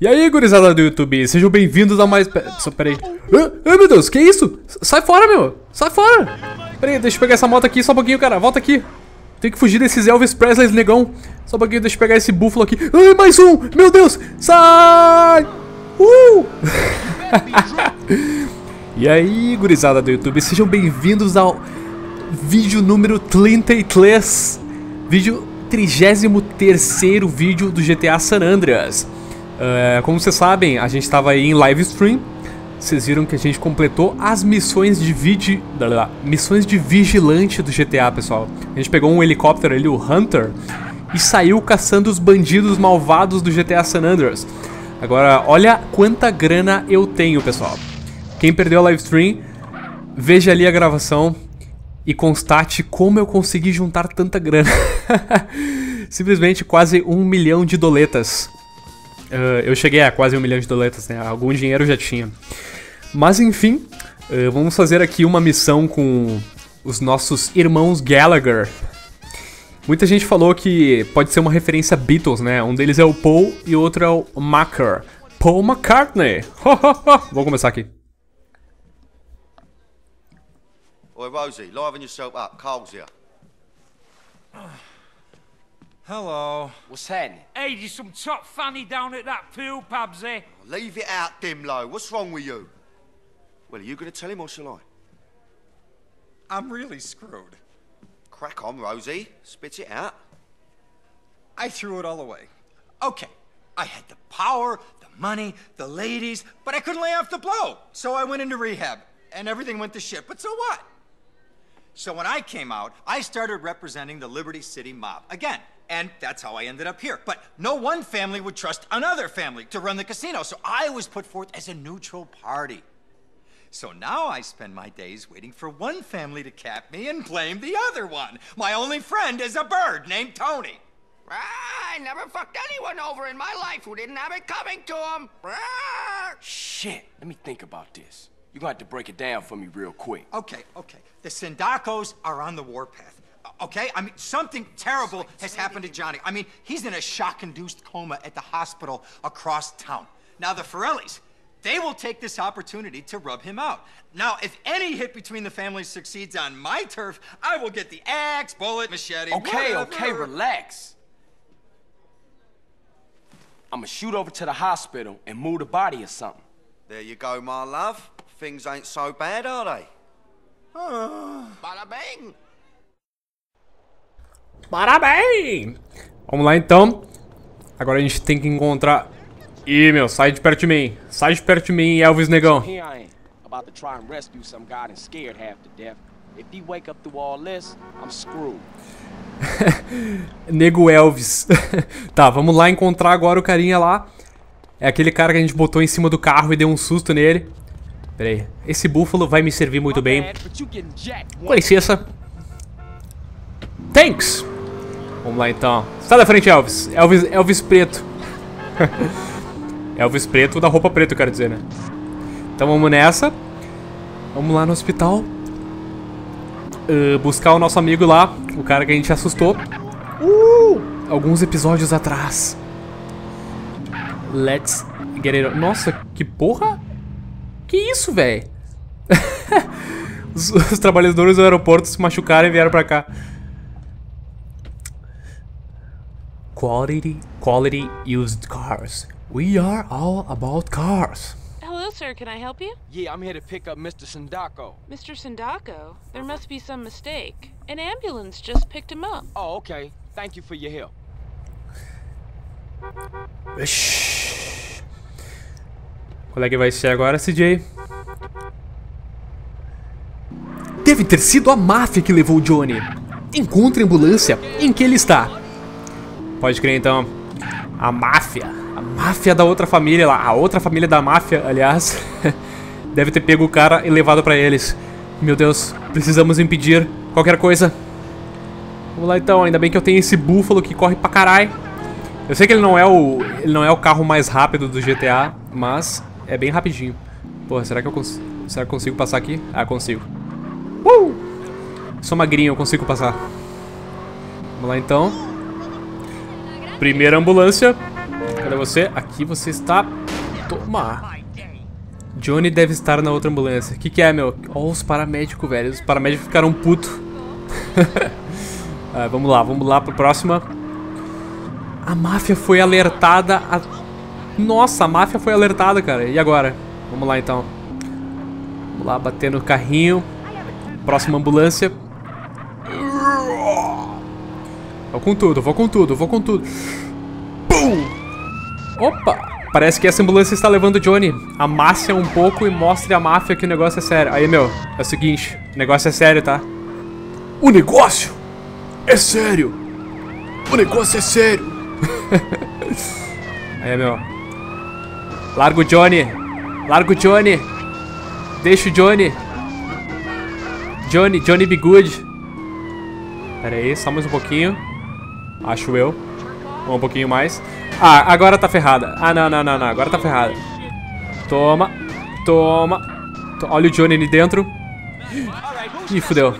E aí, gurizada do YouTube, sejam bem-vindos a mais... Só, peraí. Ah, ah, meu Deus, que isso? Sai fora, meu. Sai fora. Peraí, deixa eu pegar essa moto aqui, só um pouquinho, cara. Volta aqui. Tem que fugir desses Elvis Presley negão. Só um pouquinho, deixa eu pegar esse búfalo aqui. Ai, mais um. Meu Deus. Sai. Uh. e aí, gurizada do YouTube, sejam bem-vindos ao vídeo número 33. Vídeo 33º vídeo do GTA San Andreas. Uh, como vocês sabem, a gente estava aí em live stream. Vocês viram que a gente completou as missões de vigi... missões de vigilante do GTA, pessoal. A gente pegou um helicóptero ali, o Hunter, e saiu caçando os bandidos malvados do GTA San Andreas. Agora, olha quanta grana eu tenho, pessoal. Quem perdeu a live stream, veja ali a gravação e constate como eu consegui juntar tanta grana. Simplesmente quase um milhão de doletas. Uh, eu cheguei a quase um milhão de doletas, né? Algum dinheiro eu já tinha. Mas enfim, uh, vamos fazer aqui uma missão com os nossos irmãos Gallagher. Muita gente falou que pode ser uma referência a Beatles, né? Um deles é o Paul e o outro é o Macker. Paul McCartney. Vamos começar aqui. Oi, Rosie, liven yourself up. Carl's here. Hello. What's happening? Hey, there's some top fanny down at that pool, Pabsy. Leave it out, Dimlo. What's wrong with you? Well, are you going to tell him or shall I? I'm really screwed. Crack on, Rosie. Spit it out. I threw it all away. Okay, I had the power, the money, the ladies, but I couldn't lay off the blow. So I went into rehab, and everything went to shit. But so what? So when I came out, I started representing the Liberty City mob. Again, and that's how I ended up here. But no one family would trust another family to run the casino, so I was put forth as a neutral party. So now I spend my days waiting for one family to cap me and blame the other one. My only friend is a bird named Tony. Ah, I never fucked anyone over in my life who didn't have it coming to them. Ah. Shit, let me think about this. You're gonna have to break it down for me real quick. Okay, okay. The Sindacos are on the warpath. Okay? I mean, something terrible has happened to Johnny. I mean, he's in a shock-induced coma at the hospital across town. Now, the Forellis, they will take this opportunity to rub him out. Now, if any hit between the families succeeds on my turf, I will get the axe, bullet, machete, Okay, whatever. okay, relax. I'm gonna shoot over to the hospital and move the body or something. There you go, my love. Things ain't so bad, are they? Bada bing. Parabéns! Vamos lá então. Agora a gente tem que encontrar. Ih, meu, sai de perto de mim. Sai de perto de mim, Elvis Negão. About to try and rescue some guy and scared half to death. If he wake up through all this, I'm screwed. Nego Elvis. tá, vamos lá encontrar agora o carinha lá. É aquele cara que a gente botou em cima do carro e deu um susto nele. Pera aí. Esse búfalo vai me servir muito bem. Com licença. Thanks! Vamos lá então. Sai da frente, Elvis. Elvis, Elvis preto. Elvis preto da roupa preta, eu quero dizer, né? Então vamos nessa. Vamos lá no hospital. Uh, buscar o nosso amigo lá. O cara que a gente assustou. Uh! Alguns episódios atrás. Let's get it on. Nossa, que porra? Que isso, velho? os, os trabalhadores do aeroporto se machucaram e vieram pra cá. Quality, quality used cars. We are all about cars. Hello, sir. Can I help you? Yeah, I'm here to pick up Mr. Sindako. Mr. Sindako? There must be some mistake. An ambulance just picked him up. Oh, okay. Thank you for your help. Shhh. Qual é que vai ser agora, CJ? Deve ter sido a máfia que levou o Johnny. Encontre a ambulância. Em que ele está? Pode crer, então. A máfia. A máfia da outra família lá. A outra família da máfia, aliás. Deve ter pego o cara e levado pra eles. Meu Deus, precisamos impedir qualquer coisa. Vamos lá então, ainda bem que eu tenho esse búfalo que corre pra caralho. Eu sei que ele não é o ele não é o carro mais rápido do GTA, mas é bem rapidinho. Porra, será que eu consigo, será que consigo passar aqui? Ah, consigo. Uh! Sou magrinho, eu consigo passar. Vamos lá então. Primeira ambulância. Cadê você? Aqui você está. Toma. Johnny deve estar na outra ambulância. O que, que é, meu? Ó, os paramédicos, velho. Os paramédicos ficaram putos. ah, vamos lá, vamos lá pro próximo. A máfia foi alertada. A... Nossa, a máfia foi alertada, cara. E agora? Vamos lá, então. Vamos lá, bater no carrinho. Próxima ambulância. Vou com tudo, vou com tudo, vou com tudo. Pum! Opa! Parece que essa ambulância está levando o Johnny. Amasse um pouco e mostre à máfia que o negócio é sério. Aí, meu, é o seguinte. O negócio é sério, tá? O negócio é sério. O negócio é sério. Aí, meu. Larga o Johnny. Larga o Johnny. Deixa o Johnny. Johnny, Johnny Be Good. Pera aí, só mais um pouquinho. Acho eu. Um pouquinho mais. Ah, agora tá ferrada. Ah, não, não, não, não. Agora tá ferrada. Toma. Toma. Olha o Johnny ali dentro. Ih, fudeu.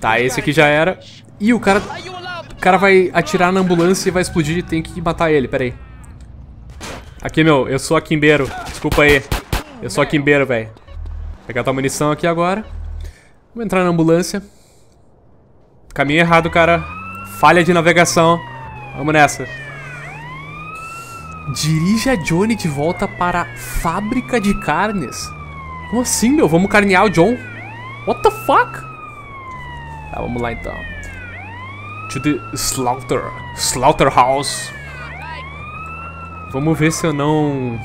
Tá, esse aqui já era. Ih, o cara... O cara vai atirar na ambulância e vai explodir tem que matar ele. Pera aí. Aqui, meu. Eu sou a Kimbeiro. Desculpa aí. Eu sou a Kimbeiro, velho. Pegar tua munição aqui agora. Vou entrar na ambulância. Caminho errado, cara. Falha de navegação. Vamos nessa. Dirija Johnny de volta para a fábrica de carnes. Como assim, meu? Vamos carnear o John? What the fuck? Tá, vamos lá então. To the slaughter. Slaughterhouse. Vamos ver se eu não...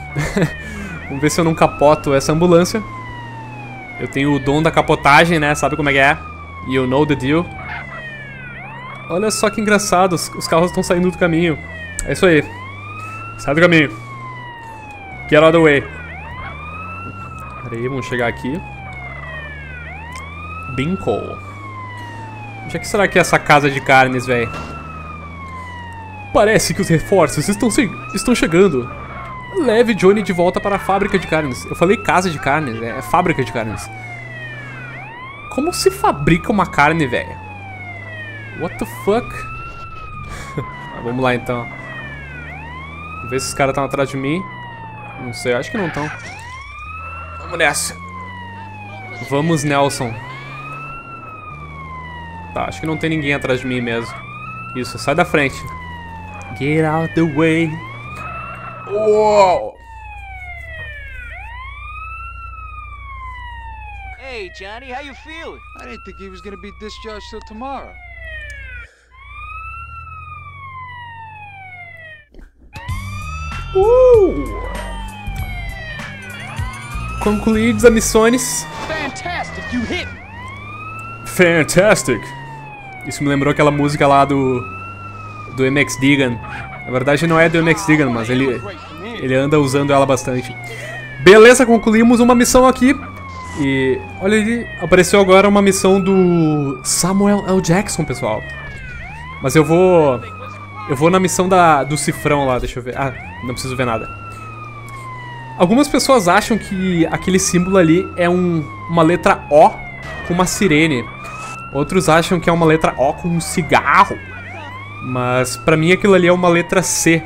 vamos ver se eu não capoto essa ambulância. Eu tenho o dom da capotagem, né? Sabe como é que é? You know the deal. Olha só que engraçado, os, os carros estão saindo do caminho. É isso aí. Sai do caminho. Get out of the way. Pera aí, vamos chegar aqui. Binko. Onde é que será que é essa casa de carnes, velho? Parece que os reforços estão, estão chegando. Leve Johnny de volta para a fábrica de carnes. Eu falei casa de carnes, é, é fábrica de carnes. Como se fabrica uma carne, velho? What the fuck? ah, vamos lá então. Vamos ver se os caras estão atrás de mim. Não sei, acho que não estão. Vamos nessa. Vamos, Nelson. Tá, acho que não tem ninguém atrás de mim mesmo. Isso, sai da frente. Get out the way. Uou! Hey, Johnny, how you feeling? I didn't think he was gonna be discharged till tomorrow. Uh! Concluídos as missões. Fantastic, you hit. Fantastic. Isso me lembrou aquela música lá do do MX Digan. Na verdade não é do MX Digan, mas ele ele anda usando ela bastante. Beleza, concluímos uma missão aqui. E olha ali, apareceu agora uma missão do Samuel L. Jackson, pessoal. Mas eu vou eu vou na missão da, do cifrão lá, deixa eu ver. Ah, não preciso ver nada. Algumas pessoas acham que aquele símbolo ali é um, uma letra O com uma sirene. Outros acham que é uma letra O com um cigarro. Mas pra mim aquilo ali é uma letra C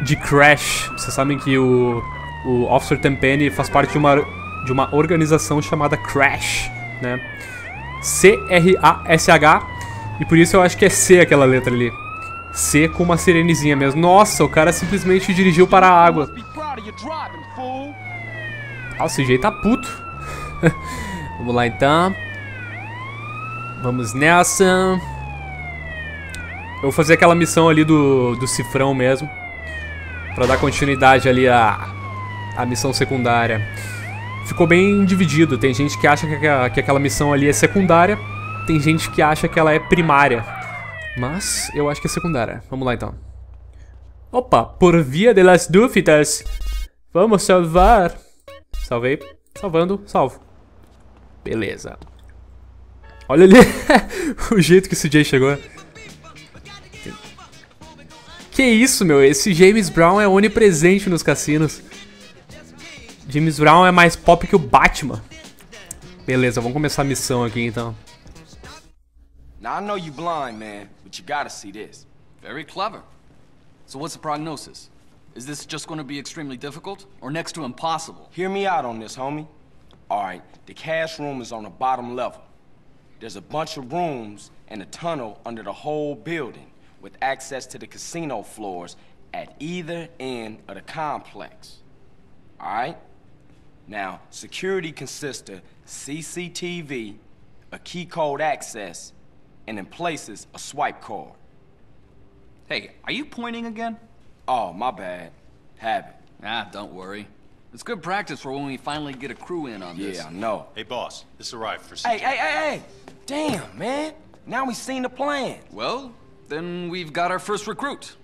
de Crash. Vocês sabem que o, o Officer Tempene faz parte de uma, de uma organização chamada Crash, né? C-R-A-S-H. E por isso eu acho que é C aquela letra ali. C com uma sirenezinha mesmo. Nossa, o cara simplesmente dirigiu para a água. Ah, o CJ tá puto. Vamos lá então. Vamos nessa. Eu vou fazer aquela missão ali do, do cifrão mesmo. Pra dar continuidade ali à, à missão secundária. Ficou bem dividido. Tem gente que acha que, que aquela missão ali é secundária. Tem gente que acha que ela é primária. Mas eu acho que é secundária. Vamos lá então. Opa, por via de las dúvidas, vamos salvar. Salvei. Salvando, salvo. Beleza. Olha ali o jeito que esse Jay chegou. Que isso, meu? Esse James Brown é onipresente nos cassinos. James Brown é mais pop que o Batman. Beleza, vamos começar a missão aqui então. Now I know you blind, man, but you gotta see this. Very clever. So what's the prognosis? Is this just going to be extremely difficult or next to impossible? Hear me out on this, homie. All right, the cash room is on the bottom level. There's a bunch of rooms and a tunnel under the whole building with access to the casino floors at either end of the complex. All right? Now, security consists of CCTV, a key code access, and in places, a swipe card. Hey, are you pointing again? Oh, my bad. Habit. Ah, don't worry. It's good practice for when we finally get a crew in on this. Yeah, I know. Hey, boss, this arrived for Hey, hey, hey, hey! Damn, man! Now we've seen the plan. Well, then we've got our first recruit.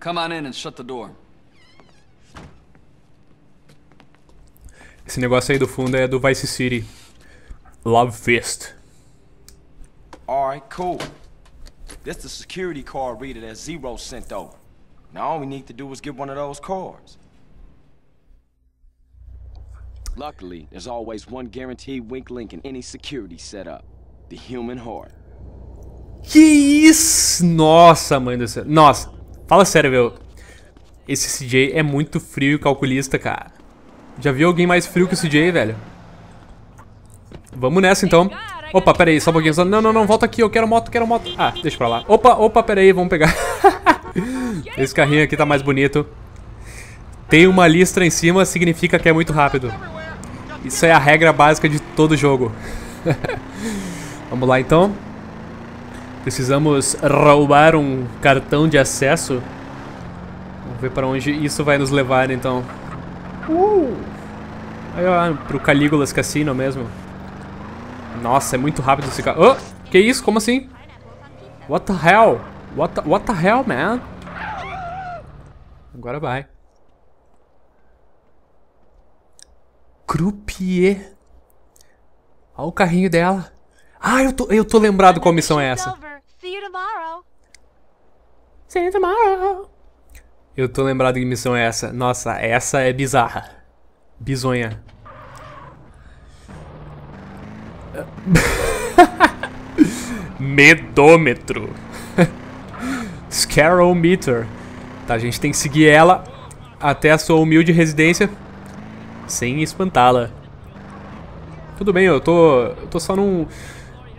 Come on in and shut the door. Esse negócio aí do fundo é do Vice City. Love Fist. All right, cool. This the security card reader that Zero sent over. Now all we need to do is get one of those cards. Luckily, there's always one guaranteed wink link in any security setup. The human heart. Que isso? Nossa, mãe do céu. Nossa, fala sério, meu. Esse CJ é muito frio e calculista, cara. Já viu alguém mais frio que o CJ, velho? Vamos nessa, então. Opa, pera aí, só um pouquinho. Só... Não, não, não, volta aqui, eu quero moto, quero moto. Ah, deixa pra lá. Opa, opa, pera aí, vamos pegar. Esse carrinho aqui tá mais bonito. Tem uma listra em cima, significa que é muito rápido. Isso é a regra básica de todo jogo. Vamos lá, então. Precisamos roubar um cartão de acesso. Vamos ver para onde isso vai nos levar, então. Uh! Aí, ó, pro Calígulas Cassino mesmo. Nossa, é muito rápido esse carro. Oh, que isso? Como assim? What the hell? What the, what the hell, man? Agora vai. Croupier. Olha o carrinho dela. Ah, eu tô, eu tô lembrado qual missão é essa. See you tomorrow. See you tomorrow. Eu tô lembrado que missão é essa. Nossa, essa é bizarra. Bizonha. Medômetro. Scarometer. Tá, a gente tem que seguir ela até a sua humilde residência sem espantá-la. Tudo bem, eu tô, eu tô só num,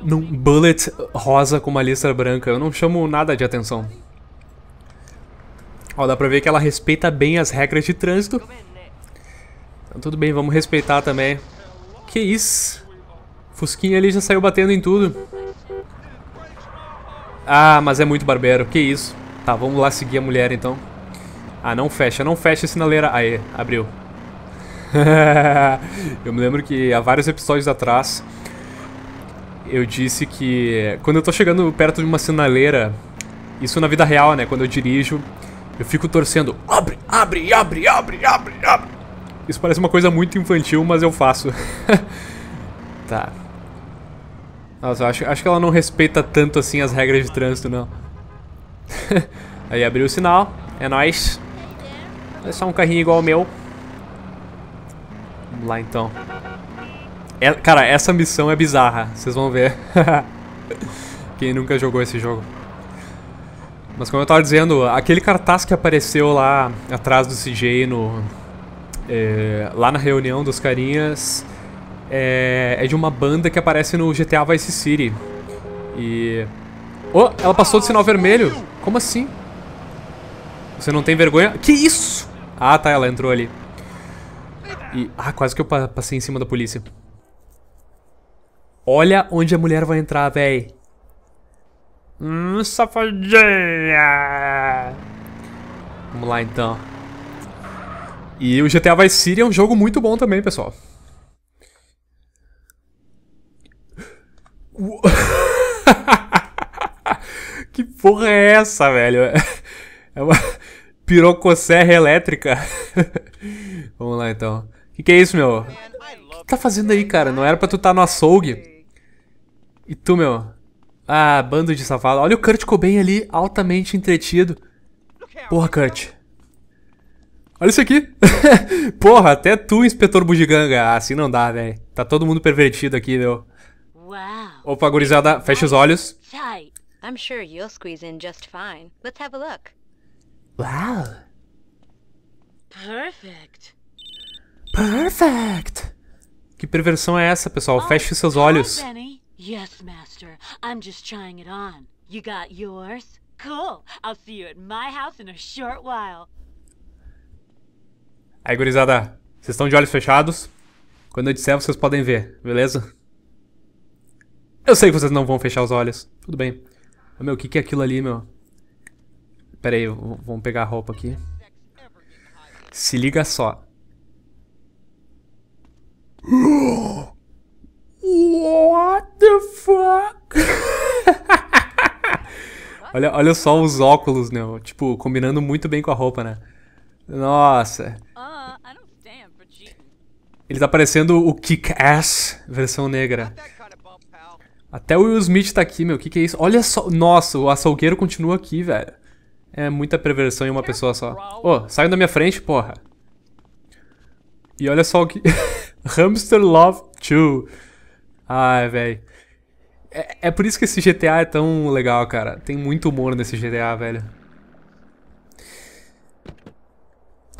num bullet rosa com uma lista branca. Eu não chamo nada de atenção. Ó, dá pra ver que ela respeita bem as regras de trânsito. Então tudo bem, vamos respeitar também. Que isso? Fusquinha ali já saiu batendo em tudo. Ah, mas é muito barbeiro. Que isso? Tá, vamos lá seguir a mulher então. Ah, não fecha, não fecha a sinaleira. Aê, abriu. eu me lembro que há vários episódios atrás eu disse que quando eu tô chegando perto de uma sinaleira, isso na vida real, né, quando eu dirijo, eu fico torcendo, abre, abre, abre, abre, abre, abre. Isso parece uma coisa muito infantil, mas eu faço. tá. Nossa, acho, acho que ela não respeita tanto assim as regras de trânsito, não. Aí abriu o sinal, é nóis. É só um carrinho igual ao meu. Vamos lá então. É, cara, essa missão é bizarra, vocês vão ver. Quem nunca jogou esse jogo. Mas como eu tava dizendo, aquele cartaz que apareceu lá atrás do CJ no... É, lá na reunião dos carinhas é, é de uma banda que aparece no GTA Vice City. E... Oh, ela passou do sinal vermelho. Como assim? Você não tem vergonha? Que isso? Ah, tá, ela entrou ali. E... Ah, quase que eu passei em cima da polícia. Olha onde a mulher vai entrar, véi. Hum, safadinha. Vamos lá, então. E o GTA Vice City é um jogo muito bom também, pessoal. que porra é essa, velho? É uma pirocosserra elétrica. Vamos lá, então. Que que é isso, meu? O que tá fazendo aí, cara? Não era pra tu tá no açougue? E tu, meu? Ah, bando de safado. Olha o Kurt Cobain ali, altamente entretido. Porra, Kurt. Olha isso aqui. Porra, até tu, inspetor bugiganga. Ah, assim não dá, velho. Tá todo mundo pervertido aqui, meu. Opa, gurizada, fecha os olhos. I'm sure you'll squeeze in just fine. Let's have a look. Uau! Perfect. Perfect! Que perversão é essa, pessoal? Feche seus olhos. Yes, master. I'm just trying it on. You got yours? Cool. I'll see you at my house in a short while. Aí, gurizada, vocês estão de olhos fechados? Quando eu disser, vocês podem ver, beleza? Eu sei que vocês não vão fechar os olhos. Tudo bem. Meu, o que, que é aquilo ali, meu? Pera aí, vamos pegar a roupa aqui. Se liga só. What the fuck? olha, olha só os óculos, meu. Tipo, combinando muito bem com a roupa, né? Nossa. Uh. Ele tá parecendo o Kick-Ass versão negra. Até o Will Smith tá aqui, meu. O que, que é isso? Olha só. Nossa, o açougueiro continua aqui, velho. É muita perversão em uma pessoa só. Ô, saiam da minha frente, porra. E olha só o que. Hamster Love 2. Ai, velho. É, é por isso que esse GTA é tão legal, cara. Tem muito humor nesse GTA, velho.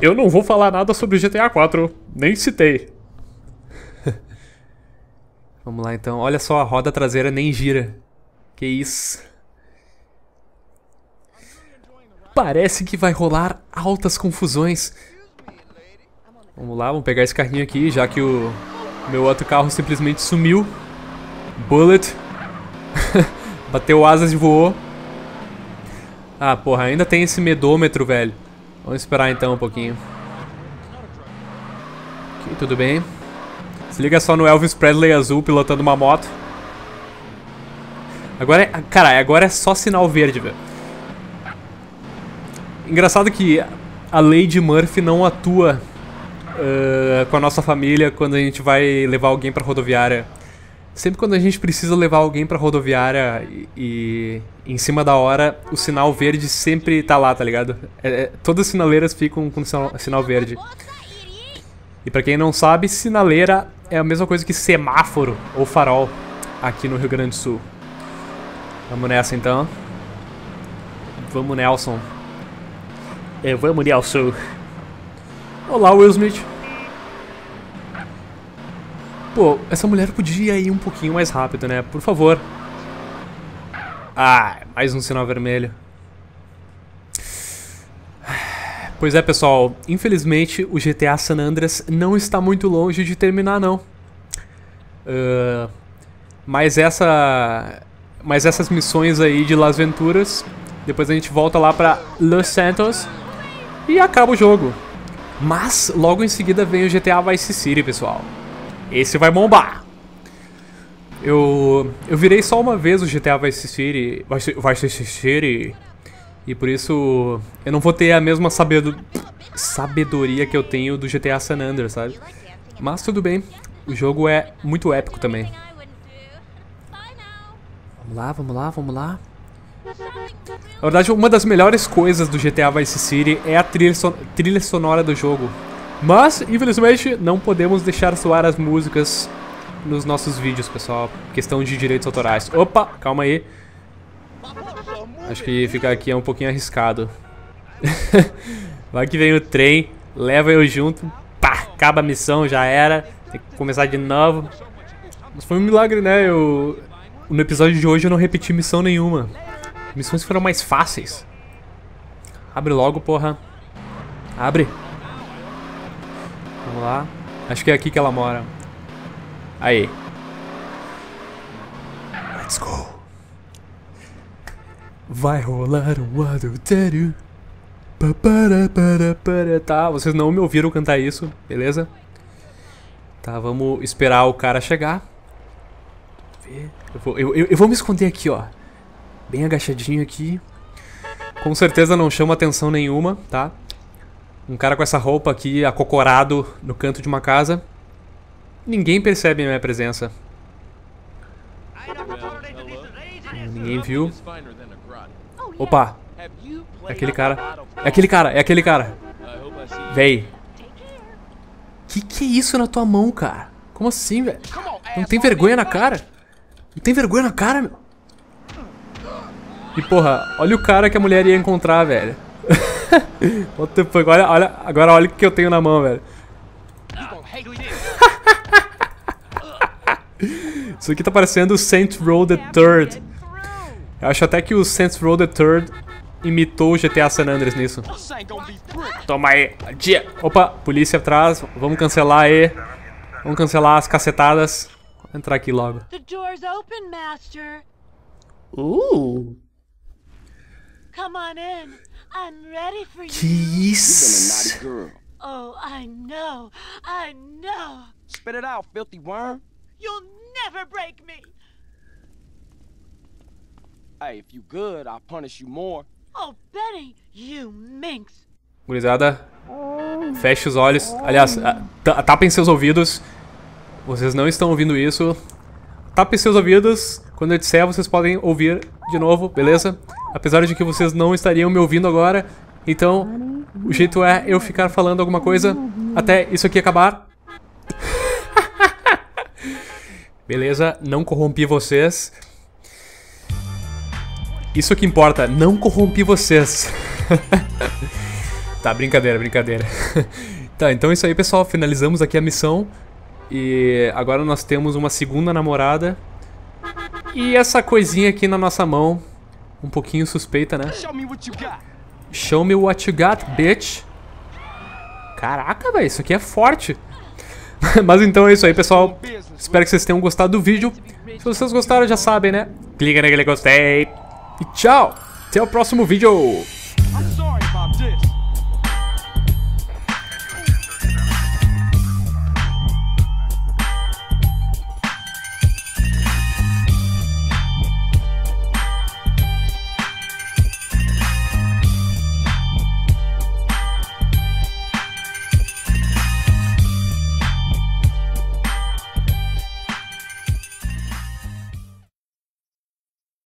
Eu não vou falar nada sobre GTA 4. Nem citei. Vamos lá então. Olha só, a roda traseira nem gira. Que isso. Parece que vai rolar altas confusões. Vamos lá, vamos pegar esse carrinho aqui, já que o meu outro carro simplesmente sumiu. Bullet. Bateu asas e voou. Ah, porra, ainda tem esse medômetro, velho. Vamos esperar então um pouquinho. Ok, tudo bem. Se liga só no Elvis Presley azul pilotando uma moto. Agora é. Cara, agora é só sinal verde, velho. Engraçado que a de Murphy não atua uh, com a nossa família quando a gente vai levar alguém pra rodoviária. Sempre quando a gente precisa levar alguém pra rodoviária e, e em cima da hora, o sinal verde sempre tá lá, tá ligado? É, é, todas as sinaleiras ficam com sinal, sinal verde. E pra quem não sabe, sinaleira é a mesma coisa que semáforo ou farol aqui no Rio Grande do Sul. Vamos nessa então. Vamos, Nelson. É, vamos, Nelson. Olá, Will Smith. Pô, essa mulher podia ir um pouquinho mais rápido, né? Por favor. Ah, mais um sinal vermelho. Pois é, pessoal. Infelizmente, o GTA San Andreas não está muito longe de terminar, não. Uh, mas essa... Mas essas missões aí de Las Venturas... Depois a gente volta lá pra Los Santos e acaba o jogo. Mas logo em seguida vem o GTA Vice City, pessoal. Esse vai bombar. Eu eu virei só uma vez o GTA Vice City, Vice, Vice City, e por isso eu não vou ter a mesma sabedo, sabedoria que eu tenho do GTA San Andreas, sabe? Mas tudo bem. O jogo é muito épico também. Vamos lá, vamos lá, vamos lá. Na verdade, uma das melhores coisas do GTA Vice City é a trilha, son trilha sonora do jogo. Mas, infelizmente, não podemos deixar soar as músicas nos nossos vídeos, pessoal. Questão de direitos autorais. Opa, calma aí. Acho que ficar aqui é um pouquinho arriscado. Vai que vem o trem, leva eu junto. Pá, acaba a missão, já era. Tem que começar de novo. Mas foi um milagre, né? Eu... No episódio de hoje eu não repeti missão nenhuma. Missões foram mais fáceis. Abre logo, porra. Abre. Vamos lá. Acho que é aqui que ela mora. Aí. Let's go. Vai rolar um adultério. Papara, para, para. Tá, vocês não me ouviram cantar isso, beleza? Tá, vamos esperar o cara chegar. Eu vou, eu, eu, eu vou me esconder aqui, ó. Bem agachadinho aqui. Com certeza não chama atenção nenhuma, tá? Um cara com essa roupa aqui, acocorado no canto de uma casa. Ninguém percebe a minha presença. Ninguém viu. Opa! É aquele cara. É aquele cara, é aquele cara. Véi. Que que é isso na tua mão, cara? Como assim, velho? Não tem vergonha na cara? Não tem vergonha na cara, meu? E porra, olha o cara que a mulher ia encontrar, velho. What the fuck? Olha, olha, agora olha o que eu tenho na mão, velho. Isso aqui tá parecendo o Saints Row the Third. Eu acho até que o Saints Row the Third imitou o GTA San Andreas nisso. Toma aí, dia. Opa, polícia atrás. Vamos cancelar aí. Vamos cancelar as cacetadas. Vou entrar aqui logo. The door's open, Master. Uh. Come on in. I'm ready for you. Que isso? girl. Oh, I know. I know. Spit it out, filthy worm. You'll never break me. Hey, if you good, I'll punish you more. Oh, Benny, you minx. Gurizada, feche os olhos. Aliás, ta- tapem seus ouvidos. Vocês não estão ouvindo isso. Tapem seus ouvidos. Quando eu disser, vocês podem ouvir de novo, beleza? Apesar de que vocês não estariam me ouvindo agora. Então, o jeito é eu ficar falando alguma coisa até isso aqui acabar. Beleza, não corrompi vocês. Isso que importa, não corrompi vocês. tá, brincadeira, brincadeira. tá, então é isso aí, pessoal. Finalizamos aqui a missão. E agora nós temos uma segunda namorada. E essa coisinha aqui na nossa mão. Um pouquinho suspeita, né? Show me what you got. Show me what you got, bitch. Caraca, velho, isso aqui é forte. Mas então é isso aí, pessoal. Espero que vocês tenham gostado do vídeo. Se vocês gostaram, já sabem, né? Clica naquele gostei. E tchau. Até o próximo vídeo.